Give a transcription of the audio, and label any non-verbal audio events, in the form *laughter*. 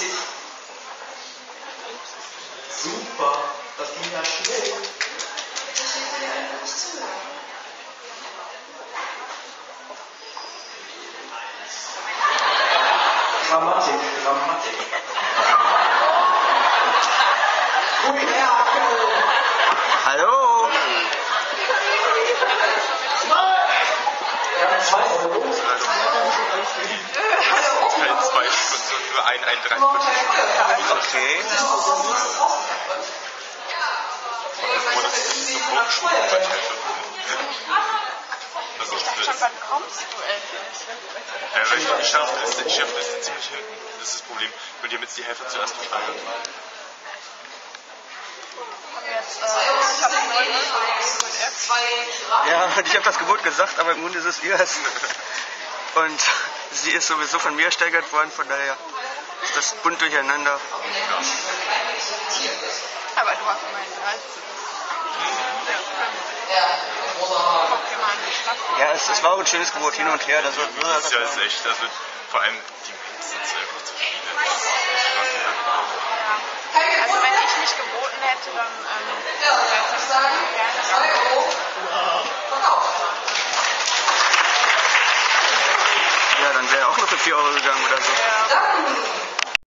80. Super, das ging ja schnell. Grammatik, Grammatik. Guten Herr, Hallo? Wir haben zwei Euro. Keine sondern nur ein, ein Dreiviertel. Okay. Und ich froh, dass ich das so wird hätte. Das ist Schon das. wann kommst du endlich? Ja, ich die Chefliste, die Chefliste ziemlich hinten. Das ist das Problem. Und die haben jetzt die Hälfte zuerst. Jetzt, äh, ich. Ja, ich habe das Gebot gesagt, aber im Grunde ist es ihres. *laughs* Und sie ist sowieso von mir ersteigert worden, von daher ist das bunt durcheinander. Aber du hast immerhin 13. Ja, es, es war auch ein schönes Gebot hin und her. Das wird Das ist ja das ist echt, also vor allem die sind so ja,